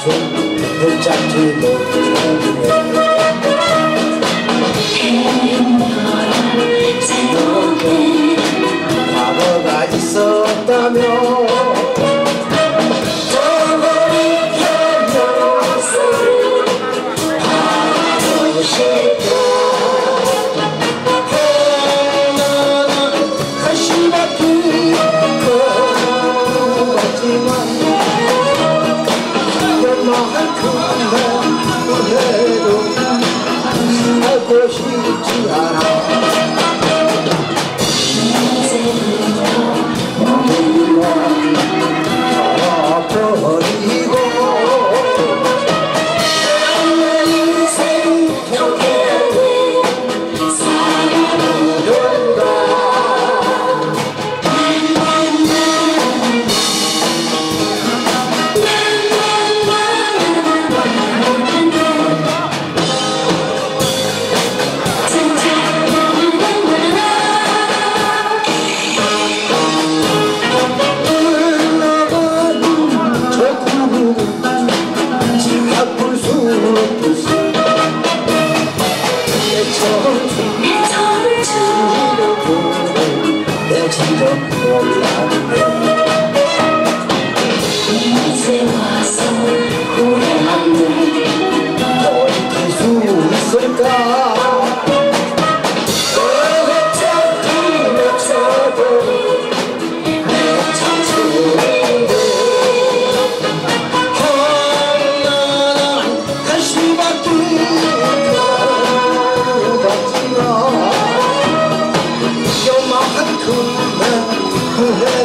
tattoo, the tattoo, the 있을까 후